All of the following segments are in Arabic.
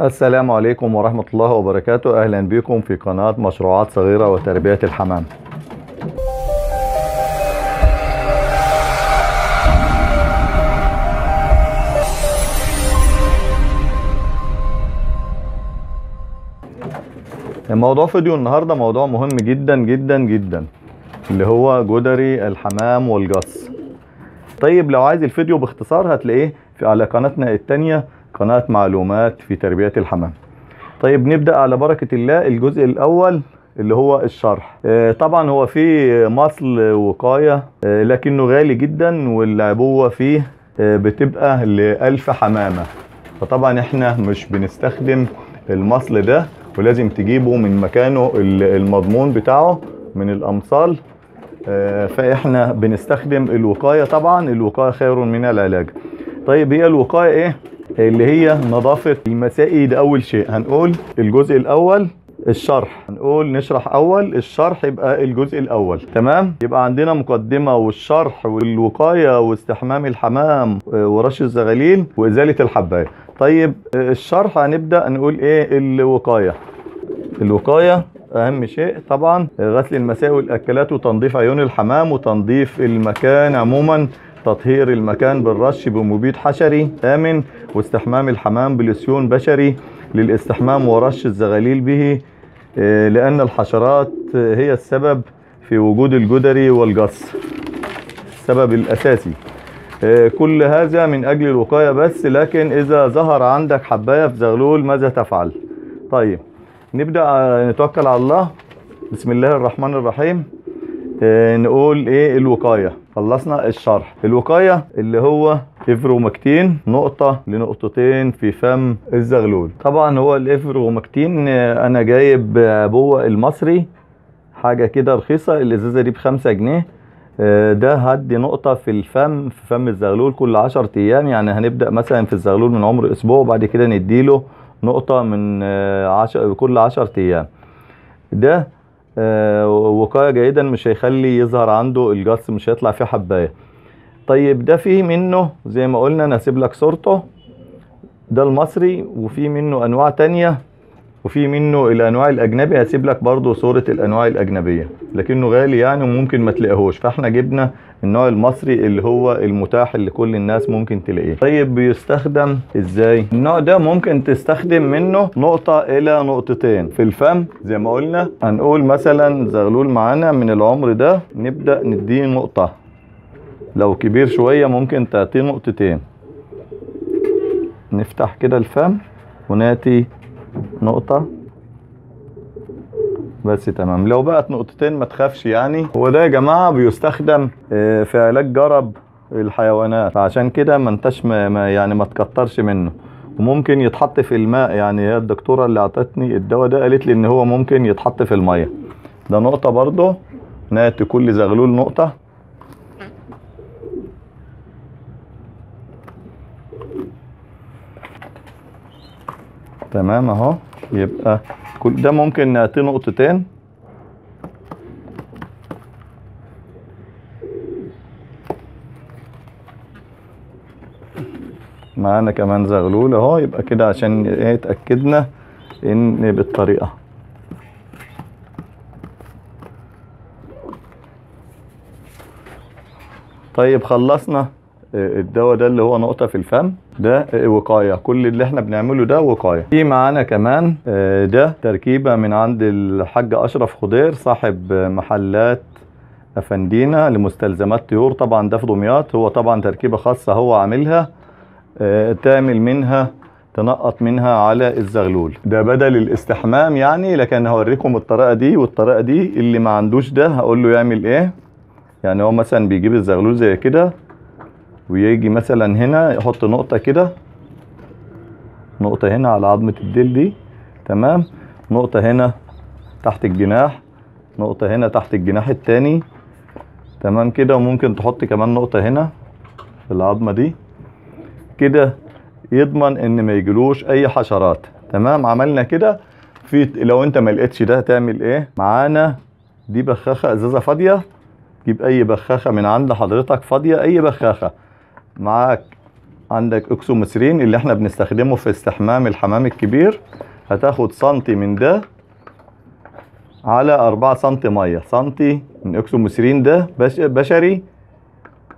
السلام عليكم ورحمة الله وبركاته. أهلا بكم في قناة مشروعات صغيرة وتربية الحمام. موضوع فيديو النهاردة موضوع مهم جدا جدا جدا اللي هو جدري الحمام والجص. طيب لو عايز الفيديو باختصار هتلاقيه على قناتنا التانية قناة معلومات في تربية الحمام. طيب نبدأ على بركة الله الجزء الأول اللي هو الشرح. آه، طبعا هو فيه مصل وقاية آه، لكنه غالي جدا والعبوة فيه آه، بتبقى لألف حمامة. فطبعا إحنا مش بنستخدم المصل ده. ولازم تجيبه من مكانه ال- المضمون بتاعه من الأمصال. آه، فإحنا بنستخدم الوقاية طبعا الوقاية خير من العلاج. طيب هي الوقاية إيه؟ اللي هي نظافة المسائي ده أول شيء. هنقول الجزء الأول الشرح. هنقول نشرح أول الشرح يبقى الجزء الأول. تمام؟ يبقى عندنا مقدمة والشرح والوقاية واستحمام الحمام ورش الزغاليل وإزالة الحباية. طيب الشرح هنبدأ نقول إيه؟ الوقاية. الوقاية أهم شيء طبعا غسل المساء والأكلات وتنظيف عيون الحمام وتنظيف المكان عموما تطهير المكان بالرش بمبيد حشري آمن واستحمام الحمام بلسيون بشري للاستحمام ورش الزغاليل به لأن الحشرات آه، هي السبب في وجود الجدري والجص. السبب الأساسي. آه، كل هذا من أجل الوقاية بس لكن إذا ظهر عندك حباية في زغلول ماذا تفعل؟ طيب نبدأ آه، نتوكل على الله. بسم الله الرحمن الرحيم. آه، نقول إيه الوقاية؟ خلصنا الشرح. الوقاية اللي هو افرومكتين نقطة لنقطتين في فم الزغلول. طبعا هو الإفرومكتين آه، أنا جايب عبوة المصري حاجة كده رخيصة الإزازة دي بخمسة جنيه. ده هدي نقطة في الفم في فم الزغلول كل عشر أيام يعني هنبدأ مثلا في الزغلول من عمر أسبوع وبعد كده نديله نقطة من آه، عشر كل عشر أيام. ده آه، وقاية جيدا مش هيخلي يظهر عنده الجص مش هيطلع فيه حباية. طيب ده فيه منه زي ما قلنا أنا هسيب لك صورته. ده المصري وفي منه أنواع تانية وفي منه الأنواع الاجنبي هسيب لك برضو صورة الأنواع الأجنبية لكنه غالي يعني وممكن ما تلاقيهوش. فإحنا جبنا النوع المصري اللي هو المتاح اللي كل الناس ممكن تلاقيه. طيب بيستخدم إزاي؟ النوع ده ممكن تستخدم منه نقطة إلى نقطتين. في الفم زي ما قلنا هنقول مثلا زغلول معانا من العمر ده نبدأ نديه نقطة. لو كبير شوية ممكن تعطيه نقطتين. نفتح كده الفم وناتي نقطة. بس تمام. لو بقت نقطتين ما تخافش يعني. هو ده يا جماعة بيستخدم آه، في علاج جرب الحيوانات. فعشان كده ما انتش ما يعني ما تكترش منه. وممكن يتحط في الماء. يعني هي الدكتورة اللي أعطتني الدواء ده قالت لي إن هو ممكن يتحط في المية. ده نقطة برضه. نات كل زغلول نقطة. تمام اهو. يبقى كل ده ممكن نعطيه نقطتين. معانا كمان زغلول اهو. يبقى كده عشان إيه اتأكدنا ان بالطريقة. طيب خلصنا. الدواء ده اللي هو نقطة في الفم ده وقاية. كل اللي إحنا بنعمله ده وقاية. في معانا كمان آه، ده تركيبة من عند الحاج أشرف خضير صاحب محلات أفندينا لمستلزمات طيور. طبعا ده في دمياط. هو طبعا تركيبة خاصة هو عاملها. آه، تعمل منها تنقط منها على الزغلول. ده بدل الاستحمام يعني لكن هوريكم الطريقة دي. والطريقة دي اللي ما عندوش ده هقول له يعمل إيه؟ يعني هو مثلا بيجيب الزغلول زي كده ويجي مثلا هنا يحط نقطة كده. نقطة هنا على عظمة الديل دي. تمام؟ نقطة هنا تحت الجناح. نقطة هنا تحت الجناح التاني. تمام كده؟ وممكن تحط كمان نقطة هنا في العظمة دي. كده يضمن إن ما يجيلوش أي حشرات. تمام؟ عملنا كده. في لو أنت ما لقيتش ده هتعمل إيه؟ معانا دي بخاخة إزازة فاضية. جيب أي بخاخة من عند حضرتك فاضية أي بخاخة. معاك. عندك اكسومترين اللي إحنا بنستخدمه في استحمام الحمام الكبير. هتاخد سنتي من ده على أربعة سنتي مية. سنتي من اكسومترين ده بش بشري.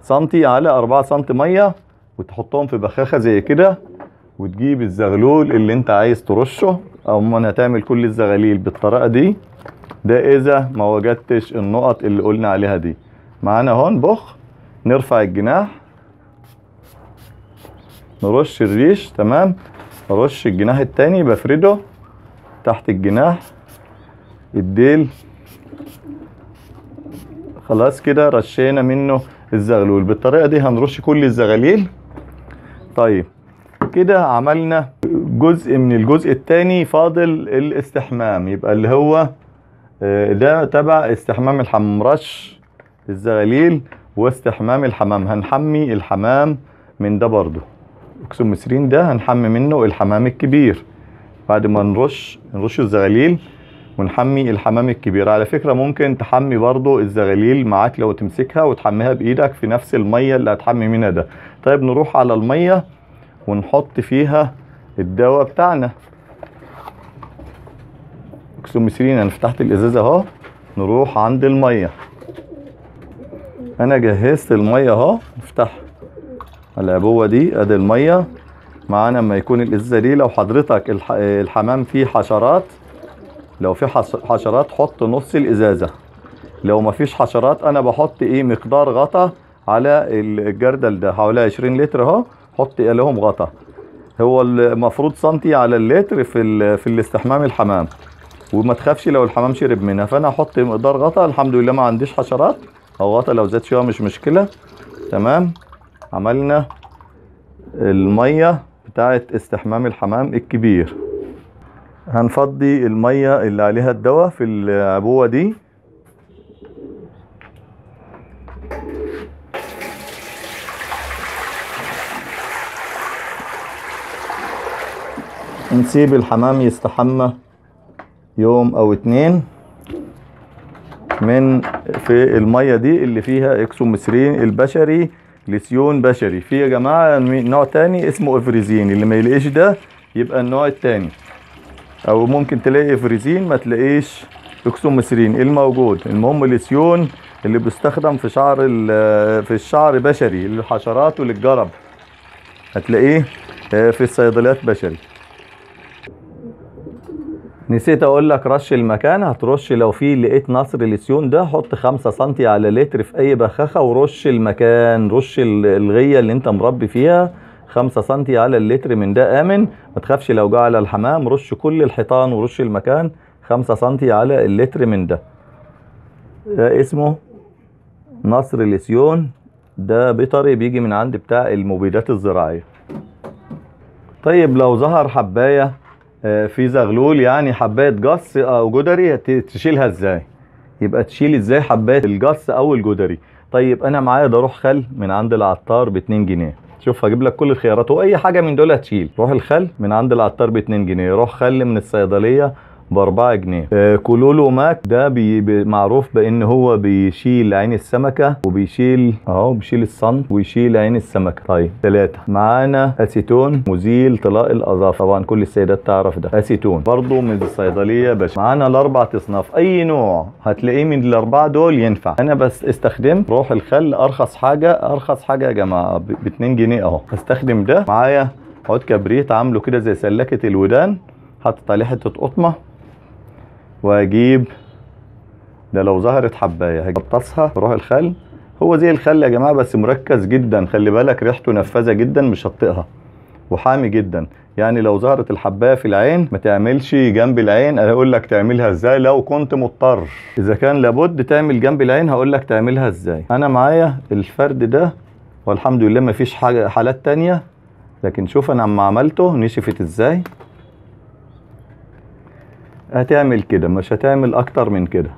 سنتي على أربعة سنتي مية وتحطهم في بخاخة زي كده وتجيب الزغلول اللي أنت عايز ترشه. من هتعمل كل الزغاليل بالطريقة دي. ده إذا ما وجدتش النقط اللي قلنا عليها دي. معانا هون بخ. نرفع الجناح. نرش الريش تمام؟ نرش الجناح التاني بفرده تحت الجناح. الديل. خلاص كده رشينا منه الزغلول. بالطريقة دي هنرش كل الزغاليل. طيب كده عملنا جزء من الجزء التاني فاضل الاستحمام. يبقى اللي هو آه، ده تبع استحمام الحمام رش الزغاليل واستحمام الحمام. هنحمي الحمام من ده برضو. اكسومترين ده هنحمي منه الحمام الكبير. بعد ما نرش نرش الزغاليل ونحمي الحمام الكبير. على فكرة ممكن تحمي برضو الزغاليل معاك لو تمسكها وتحميها بإيدك في نفس المية اللي هتحمي منها ده. طيب نروح على المية ونحط فيها الدواء بتاعنا. اكسومترين أنا فتحت الازازة أهو. نروح عند المية. أنا جهزت المية أهو. نفتح العبوة دي أدي المية. معانا لما يكون الإزازة دي لو حضرتك الح... الحمام فيه حشرات لو في حش- حشرات حط نص الإزازة. لو مفيش حشرات أنا بحط إيه مقدار غطا على الجردل ده حوالي 20 لتر أهو حط لهم غطا. هو المفروض سنتي على اللتر في. في الاستحمام الحمام. وما تخافش لو الحمام شرب منها. فأنا أحط مقدار غطا الحمد لله ما عنديش حشرات أو غطا لو زاد شوية مش مشكلة. تمام؟ عملنا المية بتاعت استحمام الحمام الكبير. هنفضي المية اللي عليها الدواء في العبوة دي. نسيب الحمام يستحمى يوم أو اتنين من في المية دي اللي فيها اكسومترين البشري لسيون بشري. في يا جماعة نوع تاني اسمه إفريزين. اللي ما يلاقيش ده يبقى النوع التاني. أو ممكن تلاقي إفريزين ما تلاقيش اكسومترين الموجود؟ المهم لسيون اللي بيستخدم في شعر في الشعر بشري للحشرات وللجرب. هتلاقيه آه، في الصيدليات بشري. نسيت أقول لك رش المكان هترش لو في لقيت نصر لسيون ده حط خمسة سنتي على لتر في أي بخاخة ورش المكان رش ال- الغية اللي أنت مربي فيها خمسة سنتي على اللتر من ده آمن. ما تخافش لو جه على الحمام رش كل الحيطان ورش المكان خمسة سنتي على اللتر من ده. ده اسمه نصر لسيون ده بيطري بيجي من عند بتاع المبيدات الزراعية. طيب لو ظهر حباية آه، في زغلول يعني حبايه جص أو جدري تشيلها إزاي؟ يبقى تشيل إزاي حبايه الجص أو الجدري؟ طيب أنا معايا ده روح خل من عند العطار ب 2 جنيه. شوف هجيب لك كل الخيارات وأي حاجة من دول هتشيل. روح الخل من عند العطار ب 2 جنيه. روح خل من الصيدلية ب 4 جنيه آه كولولو ماك. ده بي معروف بإن هو بيشيل عين السمكة وبيشيل أهو بيشيل الصن ويشيل عين السمكة. طيب ثلاثة معانا أسيتون مزيل طلاء الأظافر. طبعا كل السيدات تعرف ده. أسيتون. برضو من الصيدلية بس. معانا الاربع اصناف أي نوع. هتلاقيه من الأربعة دول ينفع. أنا بس استخدمت روح الخل. أرخص حاجة أرخص حاجة يا جماعة. ب 2 جنيه أهو. هستخدم ده. معايا عود كبريت عامله كده زي سلكة الودان. حاطط عليه حتة قطمة. واجيب. ده لو ظهرت حباية. هجطسها بروح الخل. هو زي الخل يا جماعة بس مركز جدا. خلي بالك ريحته نفاذة جدا مش هتطيقها. وحامي جدا. يعني لو ظهرت الحباية في العين ما تعملش جنب العين. أنا أقول لك تعملها إزاي لو كنت مضطر. إذا كان لابد تعمل جنب العين هقول لك تعملها إزاي. أنا معايا الفرد ده والحمد لله ما فيش حاجة حالات تانية. لكن شوف أنا عم عملته نشفت إزاي. هتعمل كده مش هتعمل أكتر من كده.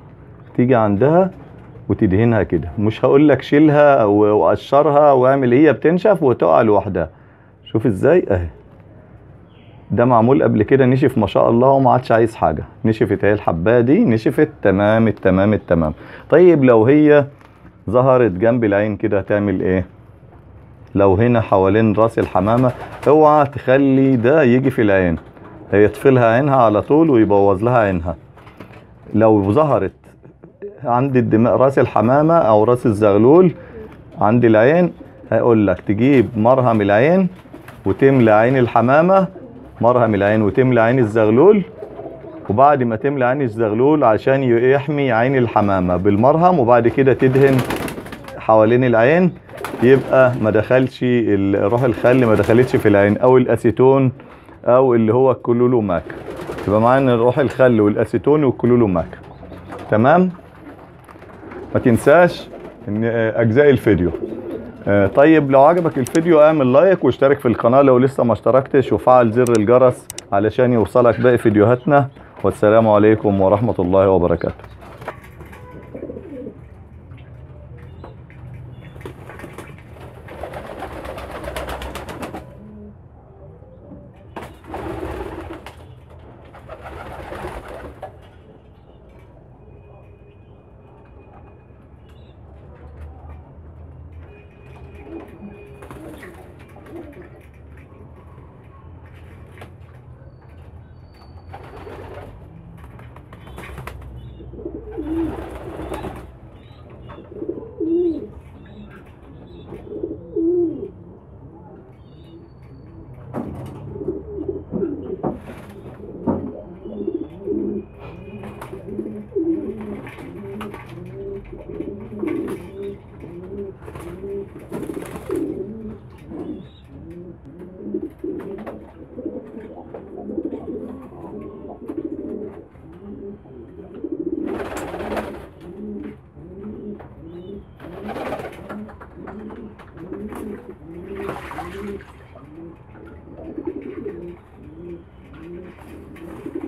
تيجي عندها وتدهنها كده. مش هقول لك شيلها وقشرها واعمل هي بتنشف وتقع لوحدها. شوف إزاي؟ أهي. ده معمول قبل كده نشف ما شاء الله وما عادش عايز حاجة. نشفت اهي الحباية دي نشفت تمام التمام التمام. طيب لو هي ظهرت جنب العين كده هتعمل إيه؟ لو هنا حوالين رأس الحمامة اوعى تخلي ده يجي في العين. هيطفي لها عينها على طول ويبوظ لها عينها. لو ظهرت عند الدماغ راس الحمامة أو راس الزغلول عند العين هقول لك تجيب مرهم العين وتملى عين الحمامة مرهم العين وتملى عين الزغلول وبعد ما تملى عين الزغلول عشان يحمي عين الحمامة بالمرهم وبعد كده تدهن حوالين العين يبقى ما دخلش روح الخل ما دخلتش في العين أو الأسيتون أو اللي هو الكولوماك يبقى معانا روح الخل والأسيتون والكولوماك تمام؟ ما تنساش إن آه، أجزاء الفيديو. آه، طيب لو عجبك الفيديو اعمل like واشترك في القناة لو لسه ما اشتركتش وفعل زر الجرس علشان يوصلك باقي فيديوهاتنا. والسلام عليكم ورحمة الله وبركاته. Thank you.